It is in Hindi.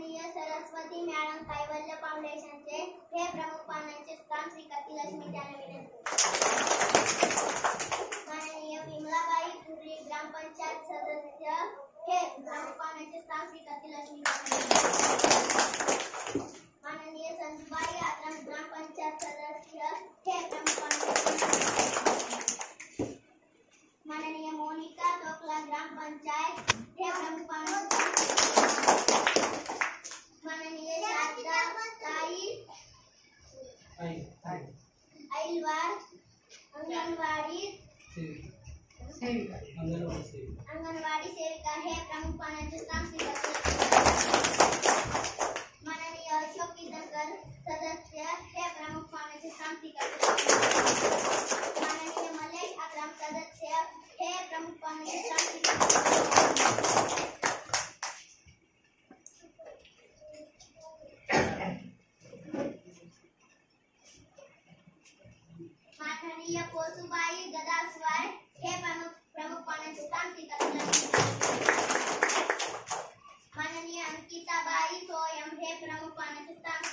माननीय सरस्वती मॅडम कायवल्य फाउंडेशनचे हे प्रमुख पानांचे स्थान श्रीकती लक्ष्मी त्यांना माननीय विमलाबाई कुर्ली ग्रामपंचायत सदस्य हे प्रमुख पानांचे स्थान श्री लक्ष्मी ऐलवार अंगणवाडी अंगणवाडी सेविका है प्रमुख स्थान स्वीकारले माननीय अशोक किदनकर सदस्य हे प्रमुख पानांचे स्थान माननीय मलेश अकराम सदस्य हे प्रमुख पानांचे स्थान कोसुबाई गदा स्वाय प्रमुख माननीय अंकिता बाई सोयम है प्रमुख पणस्थान